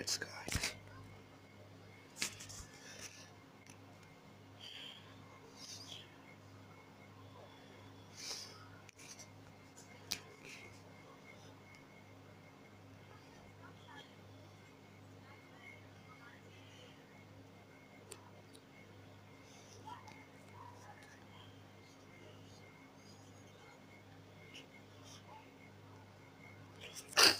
It's guys. you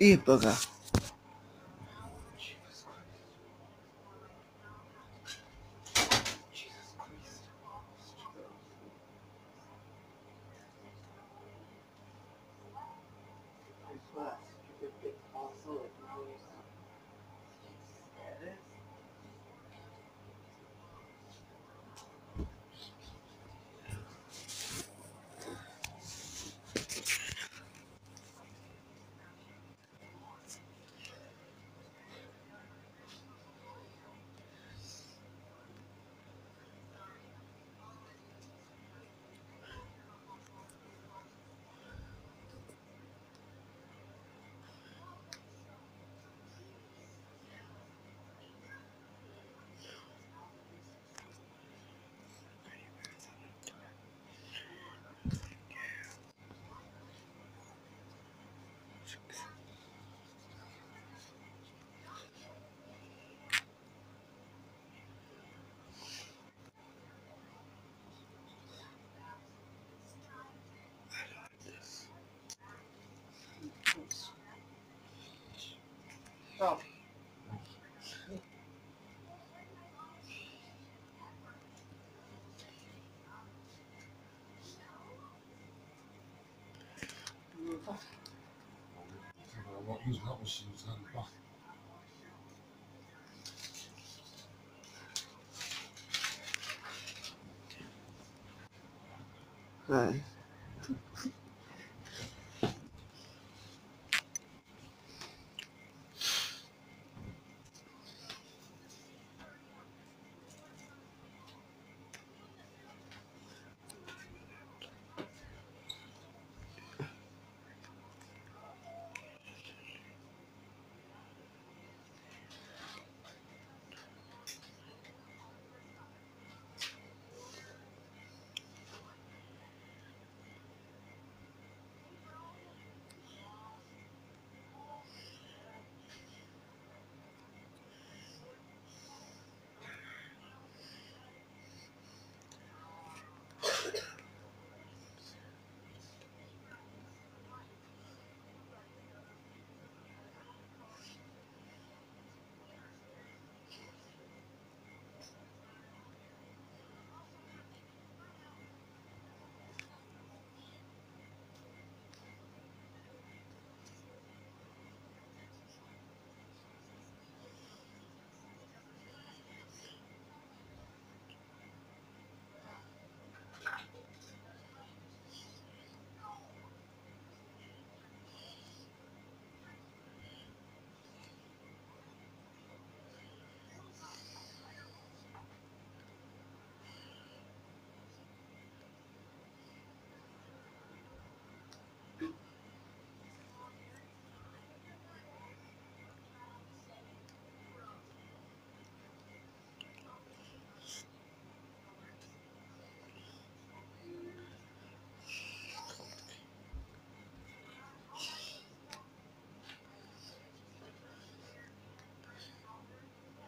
época. Oh. I'm not using that machine to hand back. Right.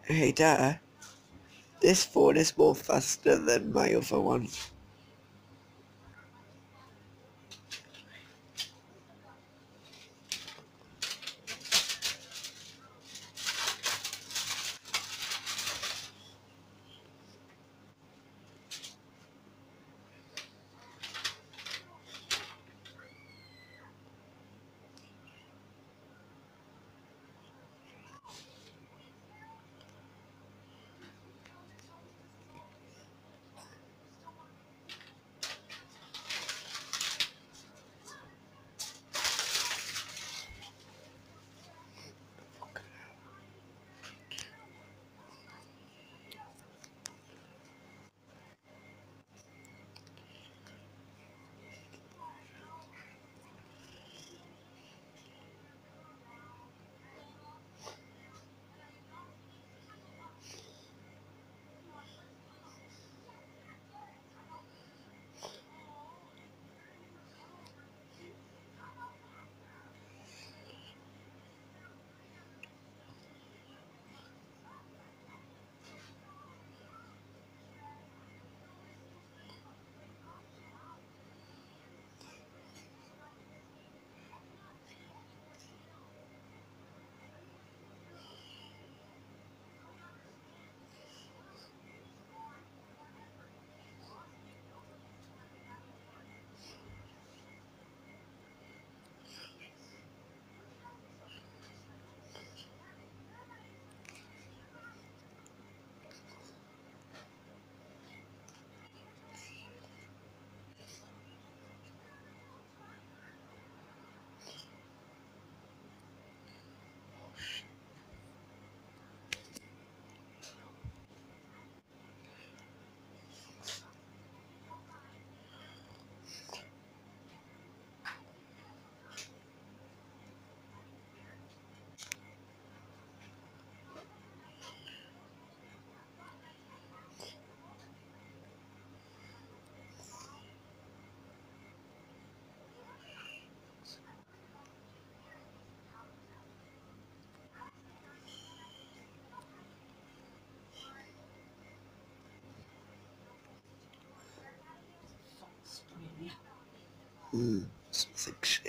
Hey Dad, this phone is more faster than my other one. Like